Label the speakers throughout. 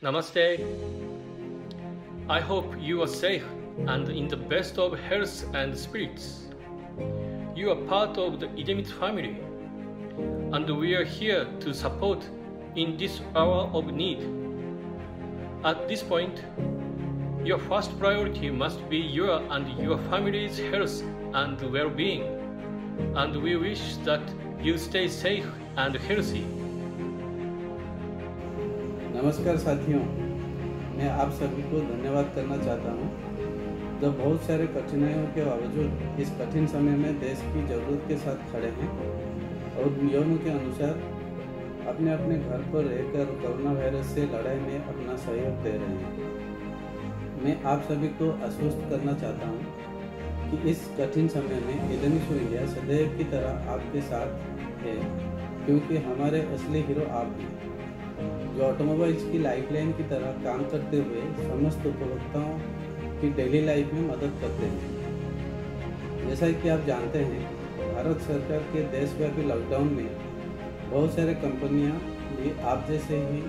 Speaker 1: Namaste. I hope you are safe and in the best of health and spirits. You are part of the Idemitsu family, and we are here to support in this hour of need. At this point, your first priority must be your and your family's health and well-being, and we wish that you stay safe and healthy.
Speaker 2: नमस्कार साथियों, मैं आप सभी को धन्यवाद करना चाहता हूँ। जो बहुत सारे कठिनाइयों के बावजूद इस कठिन समय में देश की ज़रूरत के साथ खड़े हैं और नियमों के अनुसार अपने अपने घर पर रहकर कोरोना वायरस से लड़ाई में अपना सहयोग दे रहे हैं। मैं आप सभी को आश्वस्त करना चाहता हूँ कि इस कठिन समय में इदमिशो इंडिया सदैव की तरह आपके साथ है, क्योंकि हमारे असली हीरो आप हैं। जो ऑटोमोबाइल्स की लाइफलाइन की तरह काम करते हुए समस्त उपभोक्ताओं की डेली लाइफ में मदद करते हैं। जैसा कि आप जानते हैं, भारत सरकार के देशव्यापी लॉकडाउन में बहुत सारे कंपनियाँ भी आप जैसे ही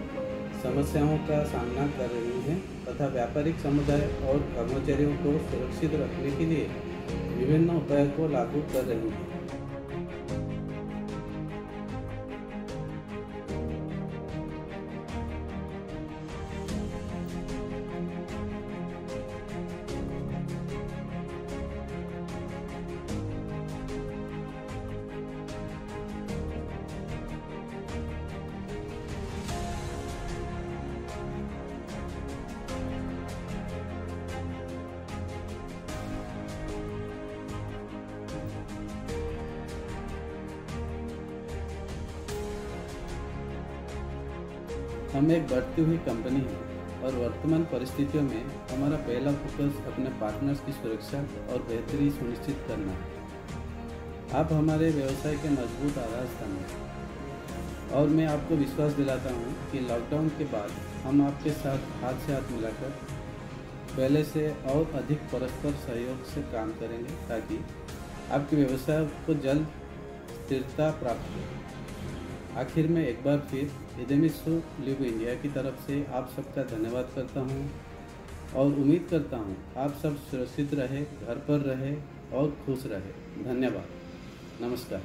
Speaker 2: समस्याओं का सामना कर रही हैं तथा व्यापारिक समुदाय और कर्मचारियों को सुरक्षित रखने के लिए विभिन्न उपायों को लागू कर रही हैं। हम एक बढ़ती हुई कंपनी है और वर्तमान परिस्थितियों में हमारा पहला फोकस अपने पार्टनर्स की सुरक्षा और बेहतरी सुनिश्चित करना है। आप हमारे व्यवसाय के मज़बूत आधार स्थान हैं। और मैं आपको विश्वास दिलाता हूँ कि लॉकडाउन के बाद हम आपके साथ हाथ से हाथ मिलाकर पहले से और अधिक परस्पर सहयोग से काम करेंगे ताकि आपके व्यवसाय को जल्द स्थिरता प्राप्त हो। आखिर में एक बार फिर एदेमिसो लिव इंडिया की तरफ़ से आप सबका धन्यवाद करता हूँ और उम्मीद करता हूँ आप सब सुरक्षित रहे, घर पर रहे और खुश रहे। धन्यवाद। नमस्कार।